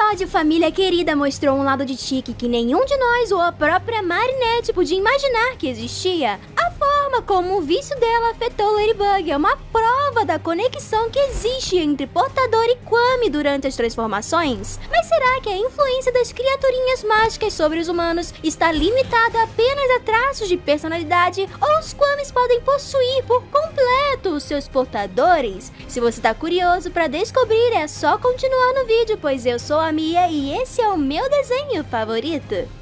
episódio, Família Querida mostrou um lado de Tiki que nenhum de nós ou a própria Marinette podia imaginar que existia. A forma como o vício dela afetou Ladybug é uma prova da conexão que existe entre portador e Kwame durante as transformações. Mas será que a influência das criaturinhas mágicas sobre os humanos está limitada apenas a traços de personalidade ou os Kwames podem possuir por completo os seus portadores? Se você está curioso para descobrir, é só continuar no vídeo, pois eu sou a Mia e esse é o meu desenho favorito.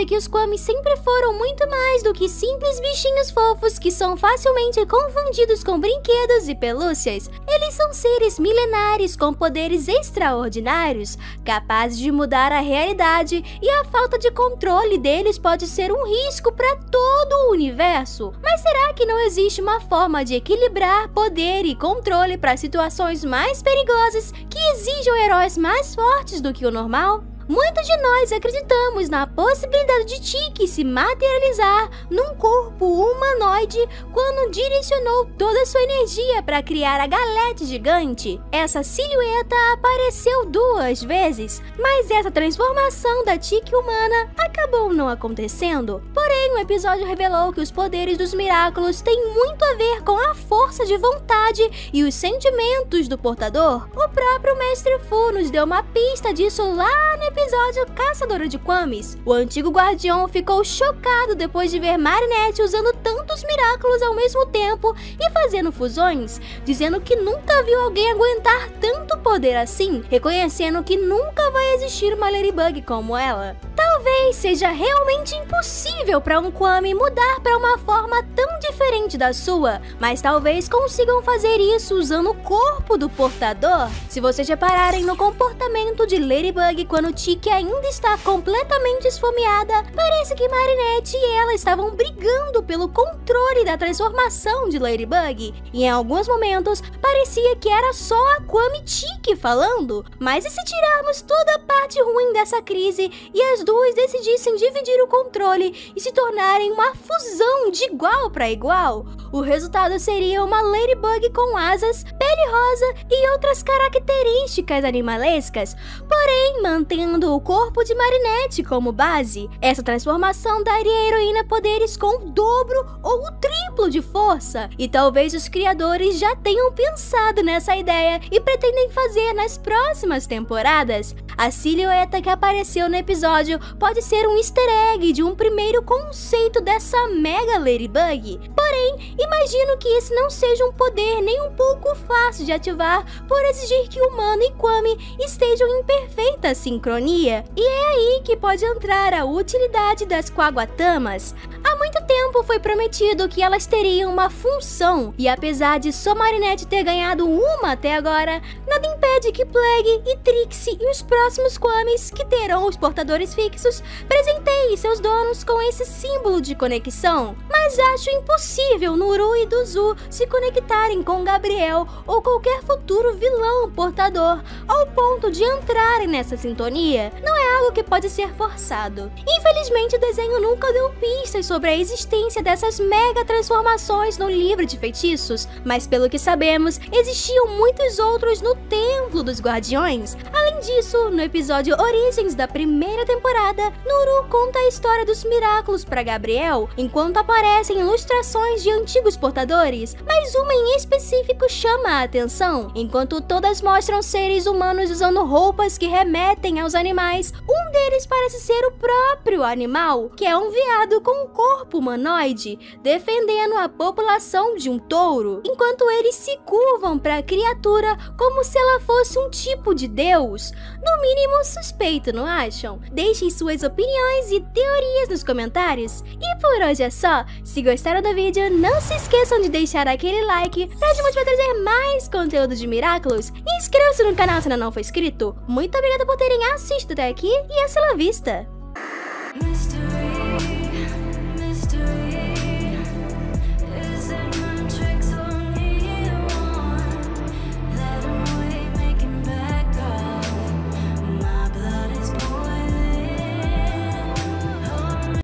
É que os Kwami sempre foram muito mais do que simples bichinhos fofos que são facilmente confundidos com brinquedos e pelúcias. Eles são seres milenares com poderes extraordinários, capazes de mudar a realidade e a falta de controle deles pode ser um risco para todo o universo. Mas será que não existe uma forma de equilibrar poder e controle para situações mais perigosas que exijam heróis mais fortes do que o normal? Muitos de nós acreditamos na possibilidade de Tiki se materializar num corpo humanoide quando direcionou toda sua energia para criar a galete gigante. Essa silhueta apareceu duas vezes, mas essa transformação da Tiki humana acabou não acontecendo. Porém, o episódio revelou que os poderes dos Miraculous têm muito a ver com a força de vontade e os sentimentos do portador. O próprio Mestre Fu nos deu uma pista disso lá no episódio episódio Caçadora de Kwamis, o antigo guardião ficou chocado depois de ver Marinette usando tantos Miraculous ao mesmo tempo e fazendo fusões, dizendo que nunca viu alguém aguentar tanto poder assim, reconhecendo que nunca vai existir uma Ladybug como ela. Talvez seja realmente impossível para um Kwame mudar para uma forma tão diferente da sua, mas talvez consigam fazer isso usando o corpo do portador. Se vocês repararem no comportamento de Ladybug quando Tiki ainda está completamente esfomeada, parece que Marinette e ela estavam brigando pelo controle da transformação de Ladybug. E em alguns momentos parecia que era só a Kwame Tiki falando. Mas e se tirarmos toda a parte ruim dessa crise e as duas decidissem dividir o controle e se tornarem uma fusão de igual para igual, o resultado seria uma Ladybug com asas, pele rosa e outras características animalescas, porém mantendo o corpo de Marinette como base. Essa transformação daria à heroína poderes com o dobro ou o triplo de força, e talvez os criadores já tenham pensado nessa ideia e pretendem fazer nas próximas temporadas. A silhueta que apareceu no episódio pode ser um easter egg de um primeiro conceito dessa mega Ladybug. Porém, imagino que esse não seja um poder nem um pouco fácil de ativar por exigir que Humano e Kwame estejam em perfeita sincronia. E é aí que pode entrar a utilidade das Quaguatamas. Há muito tempo foi prometido que elas teriam uma função, e apesar de só Marinette ter ganhado uma até agora, nada impede que Plague e Trixie e os próximos Kwames, que terão os portadores fixos, presenteiem seus donos com esse símbolo de conexão. Mas acho impossível Nuru e Duzu se conectarem com Gabriel ou qualquer futuro vilão portador, ao ponto de entrarem nessa sintonia. Não é algo que pode ser forçado. Infelizmente, o desenho nunca deu pistas sobre a existência dessas mega transformações no livro de feitiços, mas pelo que sabemos, existiam muitos outros no Templo dos Guardiões. Além disso, no episódio Origens da primeira temporada, Nuru conta a história dos Miraculos para Gabriel, enquanto aparecem ilustrações de antigos portadores, mas uma em específico chama a atenção. Enquanto todas mostram seres humanos usando roupas que remetem aos animais, um deles parece ser o próprio animal, que é um veado com corpo humanoide, defendendo a população de um touro, enquanto eles se curvam para a criatura como se ela fosse um tipo de deus. No mínimo suspeito, não acham? Deixem suas opiniões e teorias nos comentários. E por hoje é só. Se gostaram do vídeo, não se esqueçam de deixar aquele like para te motivar a trazer mais conteúdo de Miraculous. E inscreva-se no canal se ainda não for inscrito. Muito obrigada por terem assistido até aqui e hasta la vista!